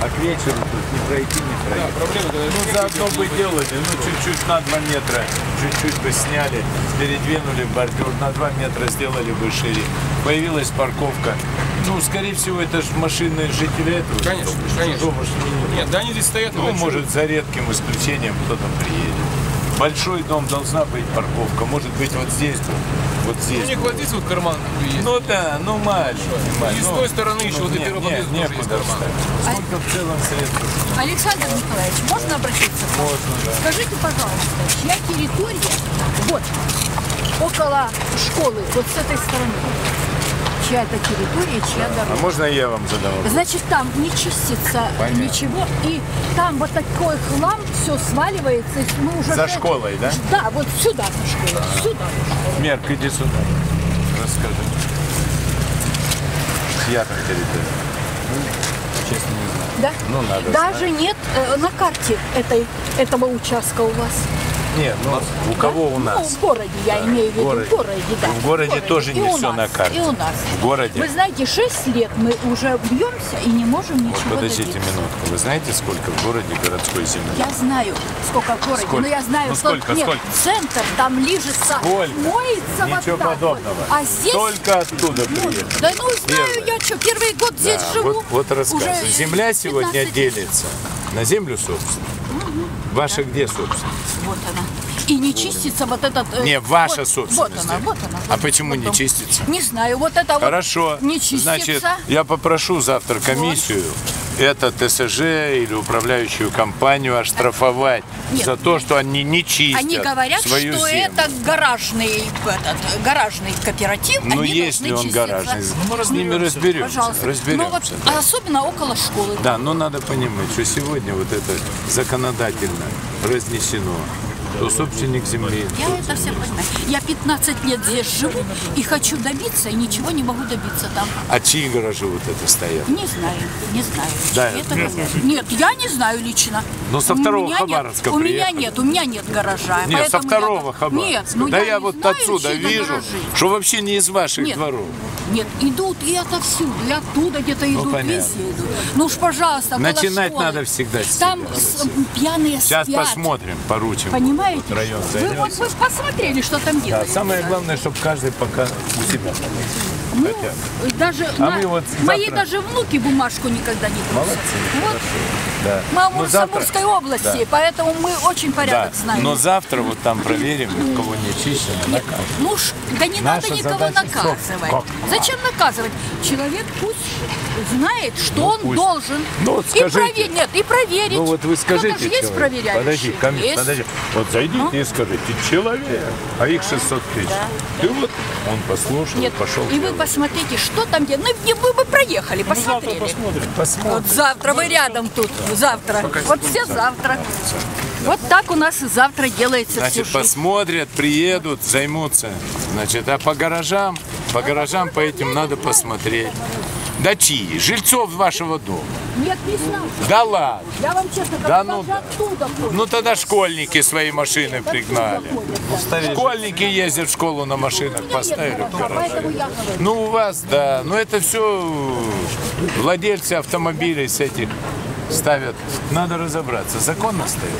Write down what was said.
А к вечеру тут не пройти, не пройти. Проблема, когда Ну, заодно бы делали, ну, чуть-чуть на 2 метра, чуть-чуть бы сняли, передвинули бордюр, на 2 метра сделали бы шире. Появилась парковка. Ну, скорее всего, это же машины жителей этого. Конечно, дома. конечно. Дома не- Нет, да они здесь стоят. Ну, может, за редким исключением кто-то приедет. Большой дом должна быть парковка. Может быть, вот здесь вот. Вот Ну, здесь. у них вот здесь вот карман такой есть. Ну да, ну маленький. И маленький. с Ну, той стороны еще вот не- до первого не- подъезда тоже есть карман. встать. Сколько в целом средств? Александр Николаевич, можно обратиться к вам? Можно, да. Скажите, пожалуйста, чья территория, вот, около школы, вот с этой стороны, чья это территория, чья А дорога? можно я вам задам вопрос? Значит, там не чистится Понятно. ничего, и там вот такой хлам, все сваливается, и мы уже... За же- школой, да? Да, вот сюда за школой, сюда. Мерк, иди сюда. Расскажи. Я там территория. Честно не знаю. Да? Ну, надо Даже нет э, на карте этой, этого участка у вас. Нет, ну, у кого у Ну, нас? в городе, я имею в виду, городе. в городе, да. В городе тоже И не у всё нас, на карте. И у нас. В городе. Вы знаете, 6 лет мы уже бьемся и не можем Вот ничего подождите добиться. минутку. Вы знаете, сколько в городе городской земли? Я знаю, сколько в городе, Сколько? но я знаю, Ну, что сколько, нет, сколько? центр там лижется, Сколько? моется Ничего вот так подобного. вот. А здесь... Только оттуда Ну, приехали. да ну знаю Первое. я что, первый год здесь Да, живу. вот, вот рассказываю. Уже Земля сегодня 15 лет. делится на землю собственно. Ваша где собственно? Вот она. И не чистится вот этот... э, Не, ваша вот, собственность. Вот она, вот она. А вот- почему вот не чистится? Не знаю, вот это вот Хорошо. не чистится. Значит, я попрошу завтра комиссию это ТСЖ или управляющую компанию оштрафовать Нет. за то, что они не чистят Они говорят, свою что землю. это гаражный, этот, гаражный кооператив. Ну, они если он чиститься. гаражный, мы с ними разберемся. Пожалуйста. разберемся. Ну, вот, а особенно около школы. Да, но надо понимать, что сегодня вот это законодательно разнесено. То собственник земли. Я это все понимаю. Я 15 лет здесь живу и хочу добиться, и ничего не могу добиться там. А чьи гаражи вот это стоят? Не знаю, не знаю. Да, Это не. Нет, я не знаю лично. Ну, со второго меня нет- Хабаровска У меня нет, у меня нет гаража. Нет, со я второго так- Хабаровска. Нет, ну да я, я, вот знаю, отсюда вижу, гаражи. что вообще не из ваших Нет. дворов. Нет, идут и отовсюду, и оттуда где-то идут, Ну, понятно. везде идут. Ну уж, пожалуйста, Начинать надо всегда Там с- пьяные Сейчас спят. посмотрим, поручим. Понимаете? Вот район вы, вот, вы посмотрели, что там Да, делают. самое главное, чтобы каждый пока у себя. Ну, даже А на- вот мои завтра- даже внуки бумажку никогда не бросят. Молодцы. Вот Да. мы Ну, в Амурской области, поэтому мы очень Да, порядок знаем. но завтра вот там проверим, кого не чищено, накажем. Ну ж, да не Наша надо никого наказывать. как? Зачем наказывать? Человек пусть знает, что он пусть. должен. Ну, вот и скажите. проверить. Нет, и проверить. Ну вот вы скажите, Кто-то же есть проверяющий? подожди, ко мне, Есть. Ну. подожди, вот зайдите и скажите, человек, а их 600 тысяч. И вот он послушал, Нет, пошел. и вы. Посмотрите, что там где. Ну, где вы бы проехали, Ну, завтра посмотрели. посмотрим. Посмотрим. Вот завтра вы рядом тут, завтра. Вот все завтра. Вот так у нас завтра делается Значит, всю посмотрят, приедут, займутся. Значит, а по гаражам, по гаражам по этим надо посмотреть. Да чьи? Жильцов вашего дома. Нет, не знаю. Да ладно. Я вам честно Да говорю, ну даже оттуда ходят. Ну тогда школьники свои машины пригнали. Школьники ездят в школу на машинах, поставили в я говорю. Ну у вас, да. Но это все владельцы автомобилей с этих ставят. Надо разобраться, законно ставят.